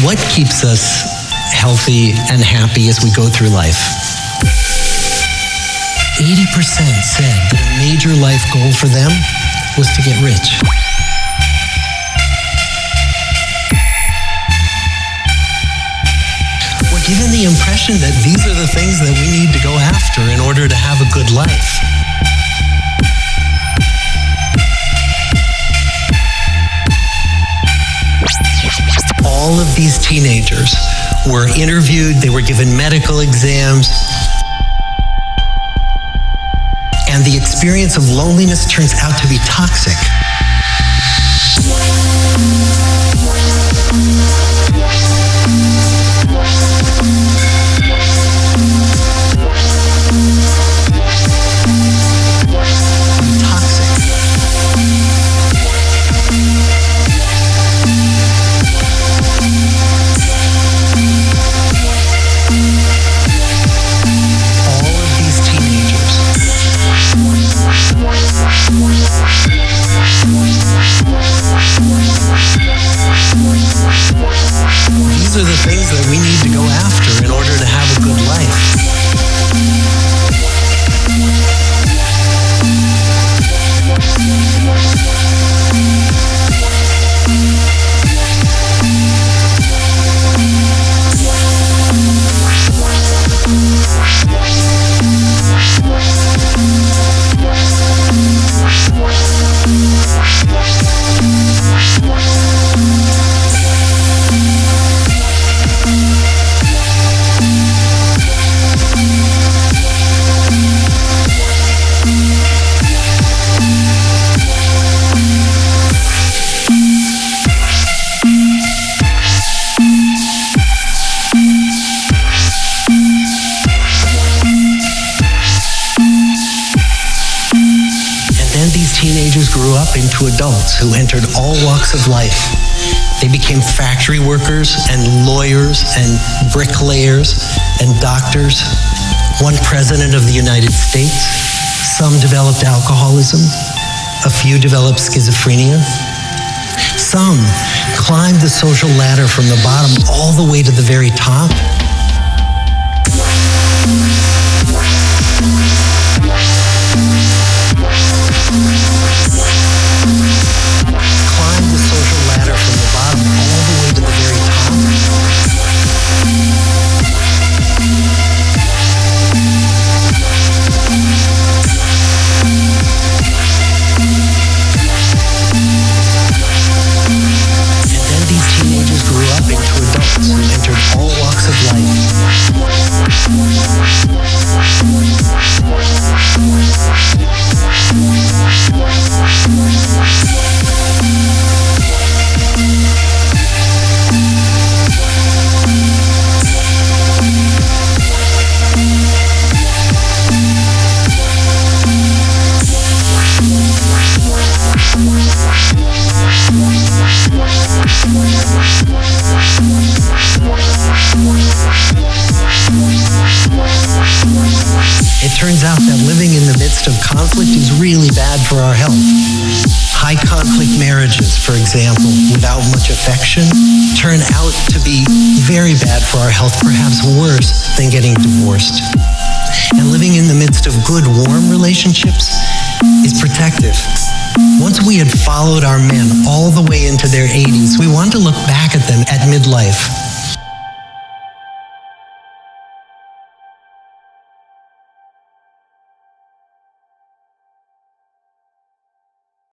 what keeps us healthy and happy as we go through life? 80% said that a major life goal for them was to get rich. We're given the impression that these are the things that we need to go after in order to have a good life. Teenagers were interviewed, they were given medical exams, and the experience of loneliness turns out to be toxic. Teenagers grew up into adults who entered all walks of life. They became factory workers and lawyers and bricklayers and doctors. One president of the United States. Some developed alcoholism. A few developed schizophrenia. Some climbed the social ladder from the bottom all the way to the very top. Conflict is really bad for our health. High conflict marriages, for example, without much affection, turn out to be very bad for our health, perhaps worse than getting divorced. And living in the midst of good, warm relationships is protective. Once we had followed our men all the way into their 80s, we wanted to look back at them at midlife